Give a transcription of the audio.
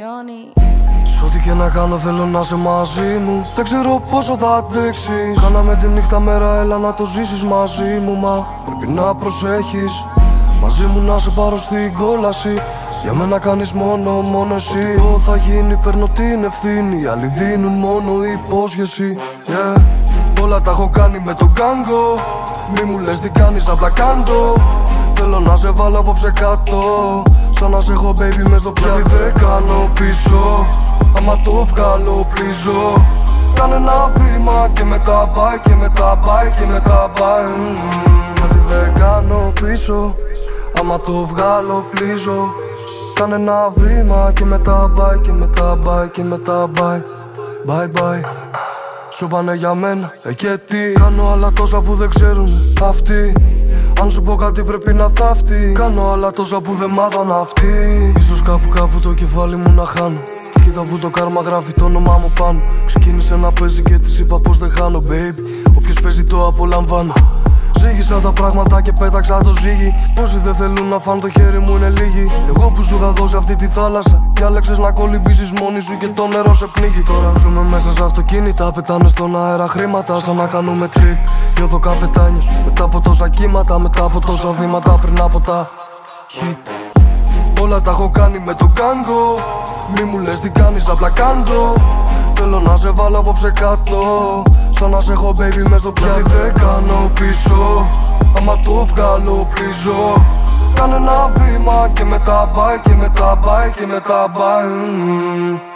Johnny. Σ' ό,τι και να κάνω θέλω να είσαι μαζί μου. Δεν ξέρω πόσο θα αντέξεις. Κάναμε τη νύχτα μέρα έλα να το ζήσεις μαζί μου Μα πρέπει να προσέχεις. Μαζί μου να σε πάρω στην κόλαση. Για μένα κάνεις μόνο, μόνο εσύ. Εγώ θα γίνει, παίρνω την ευθύνη. Οι άλλοι δίνουν μόνο υπόσχεση. Yeah. Όλα τα έχω κάνει με τον κάγκο. Μη μου λες τι κάνεις, απλά κάντο. Θέλω να σε βάλω απόψε κάτω Σαν να σε έχω baby μες στο πιάτο. Γιατί δεν κάνω πίσω Άμα το βγάλω πλήζω Κάνε ένα βήμα και μετά πάει και μετά πάει και μετά πάει. Γιατί δεν κάνω πίσω Άμα το βγάλω πλήζω Κάνε ένα βήμα και μετά πάει και μετά πάει και μετά πάει. Bye bye Σου πάνε για μένα, ε και τι Κάνω άλλα τόσα που δεν ξέρουν αυτοί. Αν σου πω κάτι πρέπει να θαφτεί Κάνω άλλα τόσα που δεν μάθαν αυτοί. Ίσως κάπου κάπου το κεφάλι μου να χάνω. Κοίτα που το κάρμα γράφει το όνομά μου πάνω. Ξεκίνησε να παίζει και της είπα πως δεν χάνω babe. Όποιος παίζει το απολαμβάνω Ζύγισα τα πράγματα και πέταξα το ζύγι. Πόσοι δεν θέλουν να φάνε το χέρι μου είναι λίγοι. Εγώ που σου είχα δώσει αυτή τη θάλασσα. Διάλεξες να κολυμπήσεις μόνη σου και το νερό σε πνίγει. Τώρα ζούμε μέσα σε αυτοκίνητα Πετάνε στον αέρα χρήματα σαν να κάνουμε τρικ. Νιώθω καπετάνιος μετά από τόσα κύματα Μετά από τόσα βήματα πριν από τα hit Όλα τα έχω κάνει με το κάγκο. Μη μου λες τι κάνεις απλά κάντο. Θέλω να σε βάλω απόψε κάτω. Σαν να σε έχω baby μες στο πιάτο. Γιατί δεν κάνω πίσω. Άμα το βγάλω πλήζω Κάνε ένα βήμα και μετά πάει και μετά πάει και μετά πάει